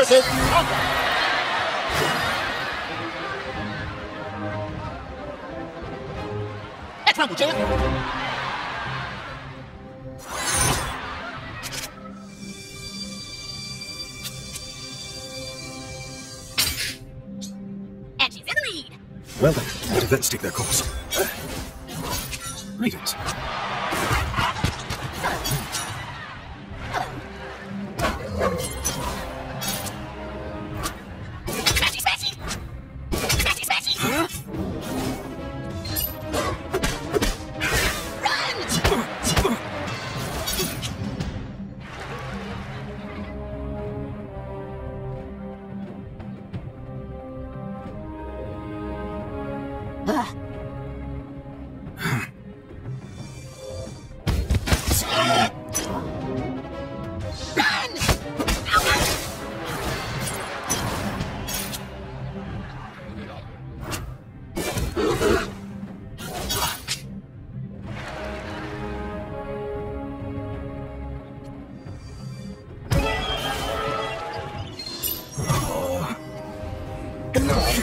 versus Conquer. X Rumble champ. And she's in the lead. Well then, let events take their course. Greetings.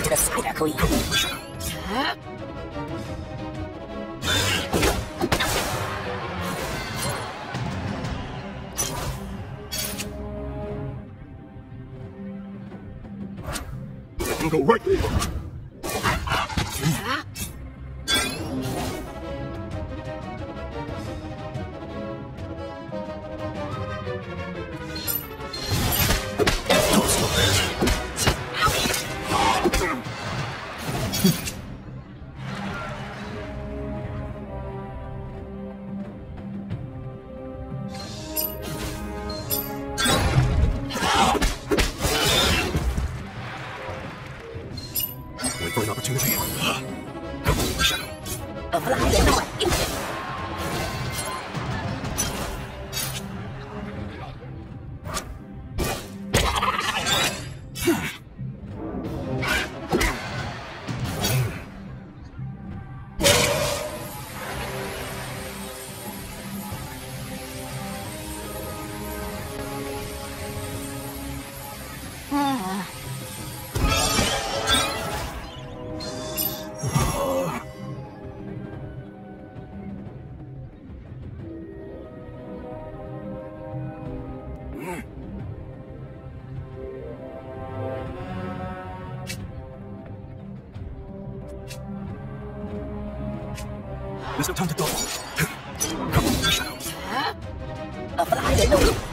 To the Spider Queen. Go right there. There's no time to dawdle. Come on, Shadow. A fly in the way.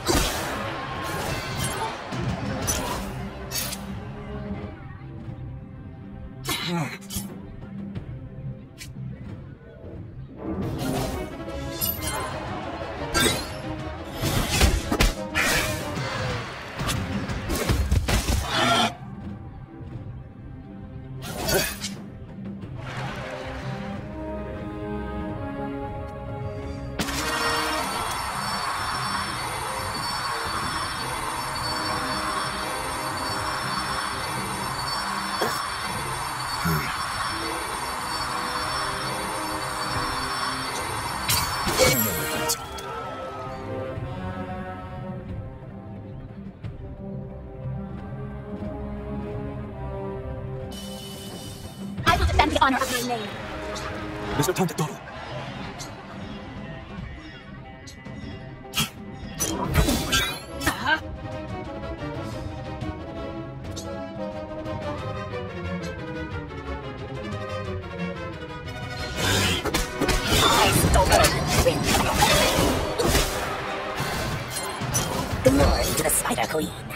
Name. On, Shadow. Glory to the Spider Queen.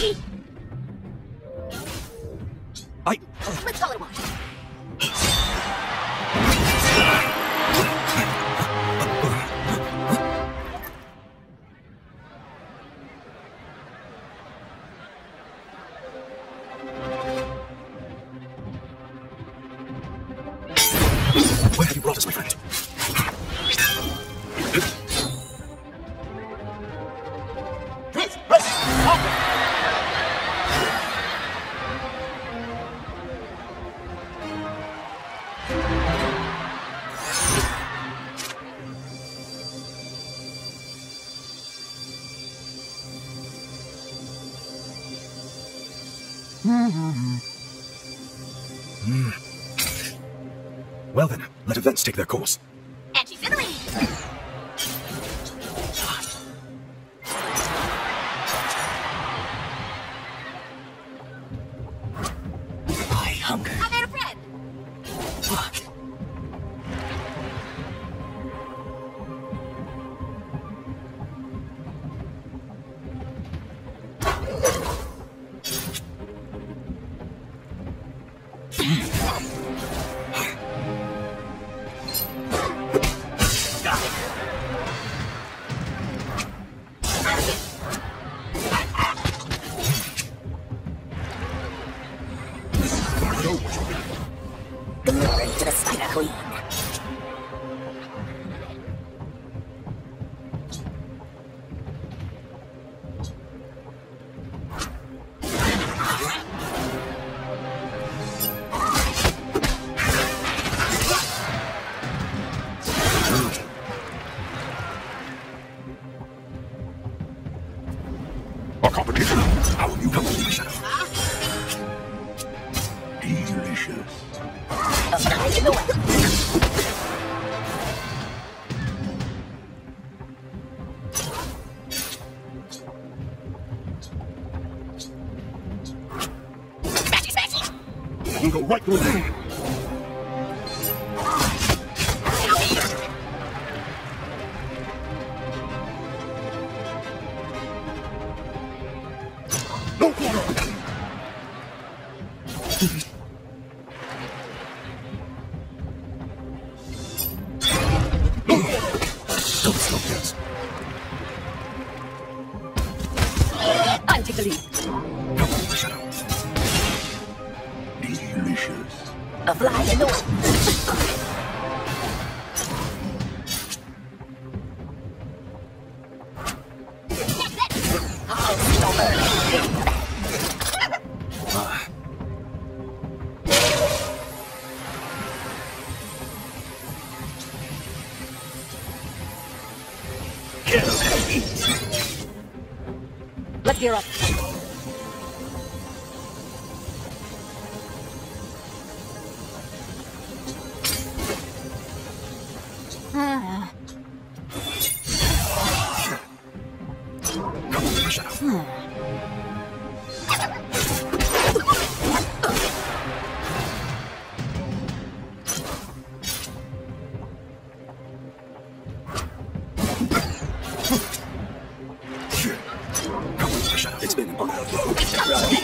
I. Let's call it. Where have you brought us, my friend? Hmm. Well then, let events take their course. Anti-fiddly! I hunger. I made a friend! What? Glory to the Spider Queen. A fly in the web. Smashy, smashy! We'll go right through there. Don't stop this. I'm tickling. Come to my shadow. Delicious. A fly in Let's gear up. To Oh, no.